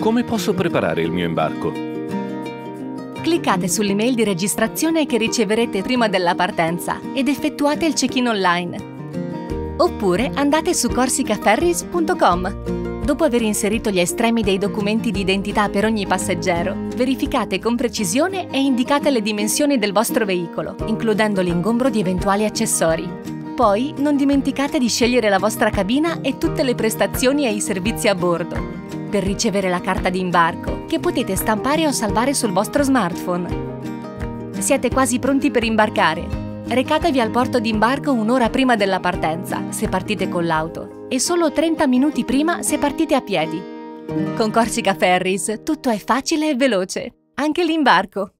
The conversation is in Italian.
Come posso preparare il mio imbarco? Cliccate sull'email di registrazione che riceverete prima della partenza ed effettuate il check-in online. Oppure andate su corsicaferris.com. Dopo aver inserito gli estremi dei documenti di identità per ogni passeggero, verificate con precisione e indicate le dimensioni del vostro veicolo, includendo l'ingombro di eventuali accessori. Poi non dimenticate di scegliere la vostra cabina e tutte le prestazioni e i servizi a bordo per ricevere la carta di imbarco che potete stampare o salvare sul vostro smartphone. Siete quasi pronti per imbarcare. Recatevi al porto di imbarco un'ora prima della partenza, se partite con l'auto, e solo 30 minuti prima se partite a piedi. Con Corsica Ferris tutto è facile e veloce, anche l'imbarco.